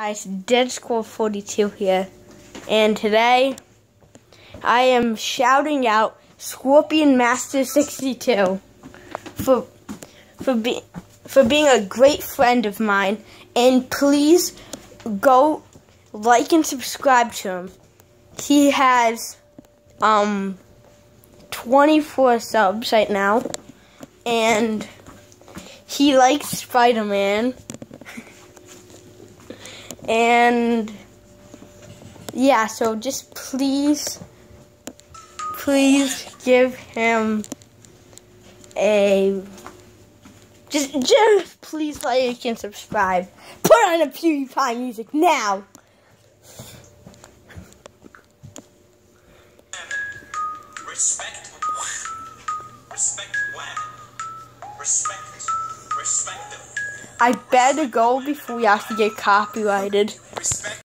Guys, Dead Skull 42 here, and today I am shouting out Scorpion Master 62 for for being for being a great friend of mine, and please go like and subscribe to him. He has um 24 subs right now, and he likes Spider-Man. And yeah, so just please, please give him a just just please like and subscribe. Put on the PewDiePie music now. Respect. Respect when? Respect. I better go before we have to get copyrighted.